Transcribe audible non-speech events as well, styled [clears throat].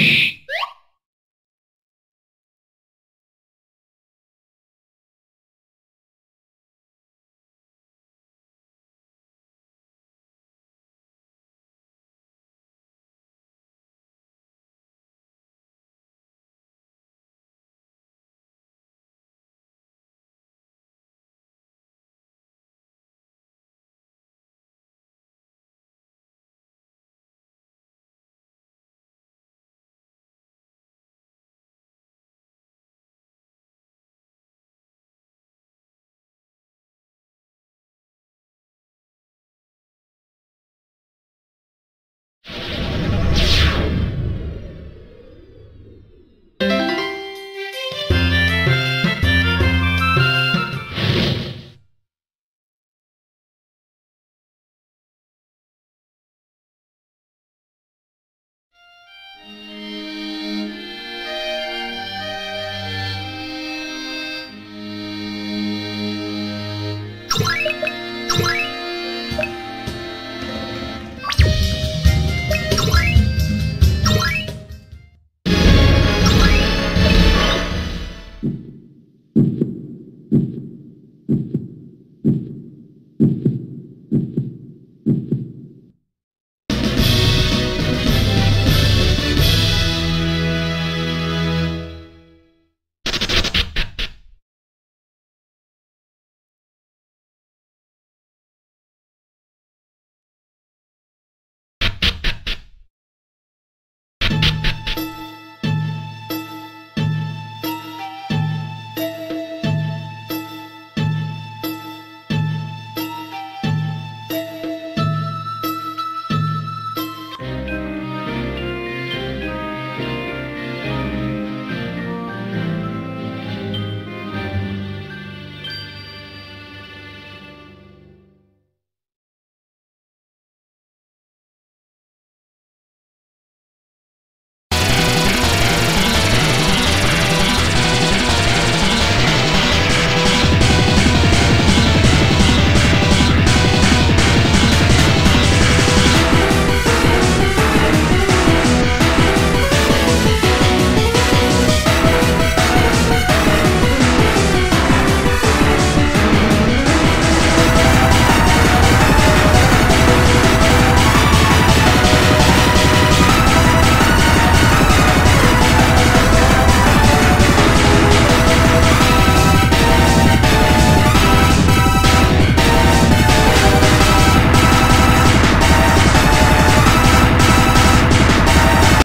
you [clears throat]